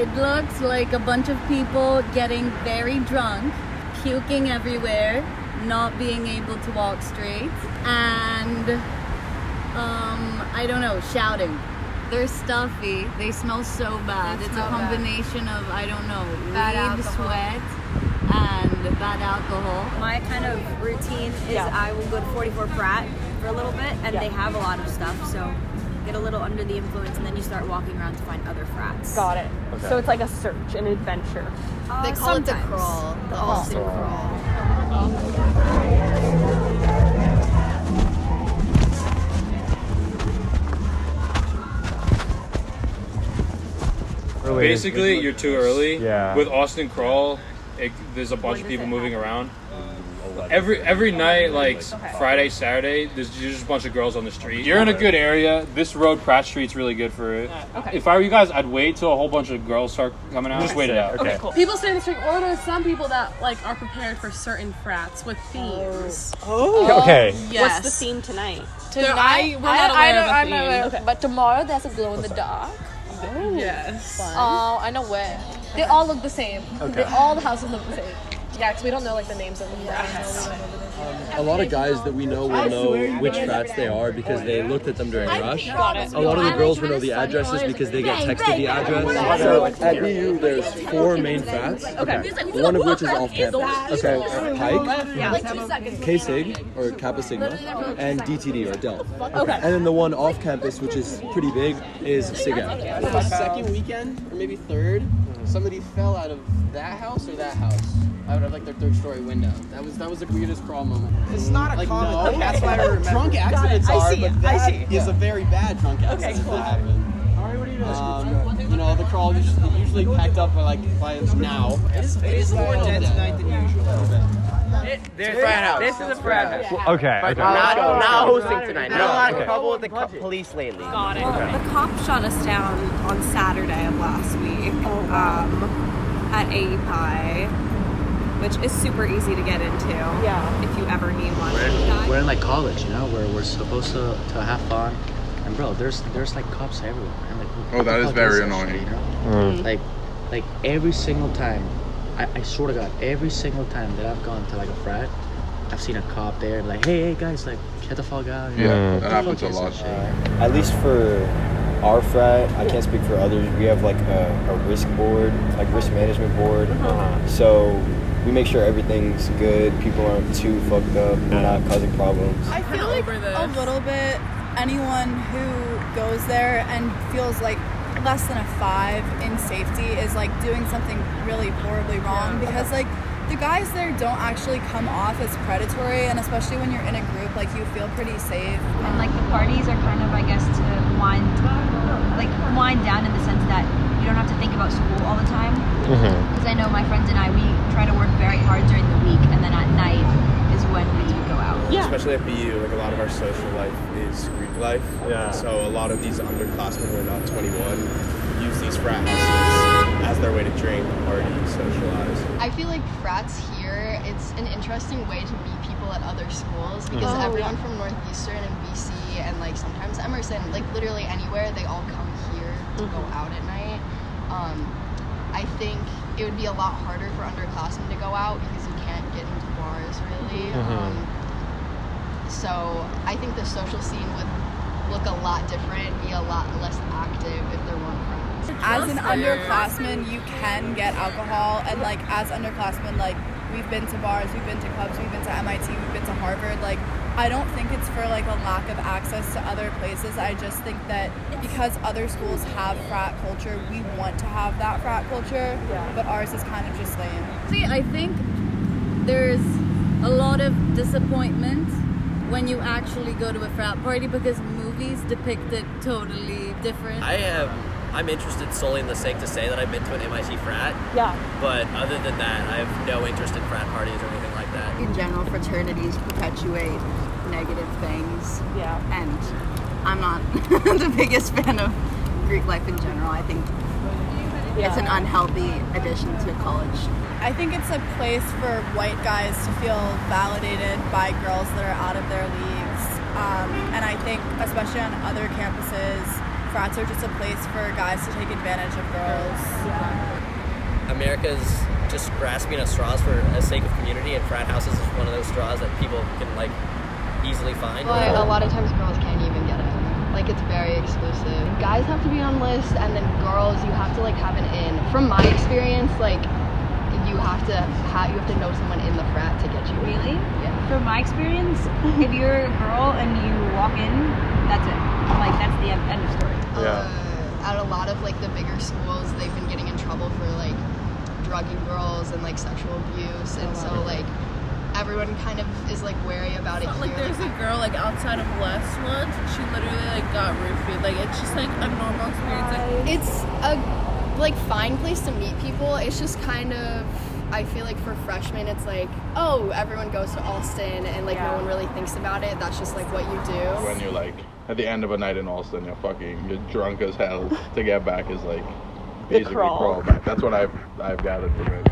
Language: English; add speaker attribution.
Speaker 1: It looks like a bunch of people getting very drunk, puking everywhere, not being able to walk straight, and um, I don't know, shouting. They're stuffy. They smell so bad.
Speaker 2: They
Speaker 1: it's a
Speaker 2: smell bad.
Speaker 1: combination of I don't know,
Speaker 2: Bad
Speaker 1: weed,
Speaker 2: alcohol.
Speaker 1: sweat, and bad alcohol.
Speaker 3: My kind of routine is
Speaker 4: Yeah.
Speaker 3: I will go to 44 Pratt for a little bit, and
Speaker 4: Yeah.
Speaker 3: they have a lot of stuff, so get a little under the influence, and then you start walking around to find other frats.
Speaker 4: Got it.
Speaker 5: Okay.
Speaker 4: So it's like a search, an adventure.
Speaker 3: Uh,
Speaker 2: They call it the crawl. The
Speaker 3: crawl.
Speaker 2: Allston crawl.
Speaker 6: Basically, you're too early.
Speaker 5: Yeah.
Speaker 6: With Allston Crawl, it, there's a bunch of people moving
Speaker 3: have?
Speaker 6: around.
Speaker 5: 11.
Speaker 6: Every every night, like Friday, Saturday, there's just a bunch of girls on the street. You're in a good area. This road, Pratt Street's really good for it.
Speaker 4: Okay.
Speaker 6: If I were you guys, I'd wait till a whole bunch of girls start coming out. Just wait it out.
Speaker 5: Okay.
Speaker 4: Okay, cool. People stay in the street, or there's some people that like are prepared for certain frats with oh. themes.
Speaker 5: Oh, Okay. Yes.
Speaker 4: What's the theme tonight?
Speaker 7: Tonight,
Speaker 4: I-
Speaker 7: we're
Speaker 4: I-
Speaker 7: not
Speaker 4: I
Speaker 7: aware
Speaker 4: don't-
Speaker 7: of a
Speaker 4: I'm not aware
Speaker 7: Okay. But tomorrow there's a glow in the dark. Oh, yes.
Speaker 4: Oh, I know where. They all look the same. They, all the houses look the same. Yeah, because we don't know like the names of the frats.
Speaker 8: Um, a lot of guys that we know will know which frats they are because they looked at them during rush. A lot of the girls will know the addresses because they get texted the address. So at BU, there's four main frats.
Speaker 4: Okay.
Speaker 8: One of which is off campus. Okay, Pike, K Sig or Kappa Sigma, and DTD or Del.
Speaker 4: Okay.
Speaker 8: And then the one off campus, which is pretty big, is SigEp.
Speaker 9: the second weekend, or maybe third, somebody fell out of that house or that house. Out of like their third story window. That was that was the weirdest crawl moment.
Speaker 10: It's not a
Speaker 9: Like
Speaker 10: common
Speaker 9: no,
Speaker 10: That's why I remember.
Speaker 9: drunk accidents
Speaker 10: Got it. I
Speaker 9: are,
Speaker 10: see
Speaker 9: but
Speaker 10: it. I see.
Speaker 9: is a very bad drunk accident
Speaker 4: cool.
Speaker 9: that happened. Um, you know, the crawl is usually packed up by like by now.
Speaker 10: It is, it is more dead tonight than usual.
Speaker 11: There's frat house. This is a frat house.
Speaker 5: Okay.
Speaker 11: But
Speaker 5: Okay.
Speaker 11: not, not hosting tonight. Not a lot of
Speaker 5: Okay.
Speaker 11: trouble with the co- police lately.
Speaker 4: Got it.
Speaker 3: The cop shut us down on Saturday of last week um, at API, which is super easy to get into
Speaker 4: Yeah.
Speaker 3: if you ever need one.
Speaker 12: We're in like college, you know, where we're supposed to, to have fun. And bro, there's there's like cops everywhere. And like,
Speaker 13: Oh, that is very annoying.
Speaker 12: shit, you know?
Speaker 5: Mm.
Speaker 12: Like like every single time, I, I swear to God, every single time that I've gone to like a frat, I've seen a cop there, like, hey, hey guys, like, get the fuck out. you know?
Speaker 13: Yeah,
Speaker 12: What
Speaker 13: that happens a lot.
Speaker 12: this shit?
Speaker 14: At least for our frat, I can't speak for others. We have like a, a risk board, like risk management board. So we make sure everything's good. People aren't too fucked up. We're not causing problems.
Speaker 2: I feel like a little bit anyone who goes there and feels like less than a five in safety is like doing something really horribly wrong because like the guys there don't actually come off as predatory and especially when you're in a group like you feel pretty safe
Speaker 15: and like the parties are kind of i guess to wind like wind down in the sense that you don't have to think about school all the time
Speaker 5: Mhm.
Speaker 15: because i know my friends and i we try to work very hard during the week and then at night is when we go out Yeah.
Speaker 16: Especially at BU, like a lot of our social life is Greek life.
Speaker 5: Yeah.
Speaker 16: So a lot of these underclassmen who are not 21 use these frat houses as their way to drink, party, socialize.
Speaker 17: I feel like frats here, it's an interesting way to meet people at other schools because
Speaker 2: Oh,
Speaker 17: everyone
Speaker 2: yeah.
Speaker 17: from Northeastern and BC and like sometimes Emerson, like literally anywhere, they all come here to go
Speaker 2: Mm-hmm.
Speaker 17: out at night. Um, I think it would be a lot harder for underclassmen to go out because you can't get into bars really.
Speaker 2: Mm-hmm.
Speaker 5: Mhm.
Speaker 17: Um, so I think the social scene would look a lot different, be a lot less active if there weren't frats.
Speaker 2: As an underclassman you can get alcohol and like as underclassmen like we've been to bars we've been to clubs we've been to mit we've been to harvard like i don't think it's for like a lack of access to other places i just think that because other schools have frat culture we want to have that frat culture but ours is kind of just lame
Speaker 1: See, I think there's a lot of disappointment when you actually go to a frat party because movies depict it totally different.
Speaker 18: I am. I'm interested solely in the sake to say that I've been to an MIT frat.
Speaker 4: Yeah.
Speaker 18: But other than that, I have no interest in frat parties or anything like that.
Speaker 19: In general, fraternities perpetuate negative things.
Speaker 4: Yeah.
Speaker 19: And I'm not the biggest fan of Greek life in general. I think it's an unhealthy addition to college.
Speaker 2: I think it's a place for white guys to feel validated by girls that are out of their leagues. Um, and I think, especially on other campuses, frats are just a place for guys to take advantage of girls.
Speaker 18: America's just grasping at straws for a sake of community, and frat houses is one of those straws that people can like easily find.
Speaker 17: But a lot of times girls can't even get in. Like it's very exclusive. Guys have to be on list, and then girls you have to like have an in. From my experience, like you have to have you have to know someone in the frat to get you. in.
Speaker 15: Really?
Speaker 17: Yeah.
Speaker 15: From my experience, if you're a girl and you walk in, that's it. Like that's the end, end of story.
Speaker 17: Uh, at a lot of like the bigger schools, they've been getting in trouble for like drugging girls and like sexual abuse, and so like everyone kind of is like wary about it
Speaker 7: Felt like there's a girl like outside of Westwood. She literally like got roofied. Like it's just like a normal experience. Like
Speaker 17: it's a like fine place to meet people. It's just kind of I feel like for freshmen, it's like, oh, everyone goes to Allston and like yeah. no one really thinks about it. That's just like what you do.
Speaker 13: When you're like at the end of a night in Allston, you're fucking you're drunk as hell. to get back is like basically
Speaker 3: crawl.
Speaker 13: crawl. back. That's what I've I've gathered from it.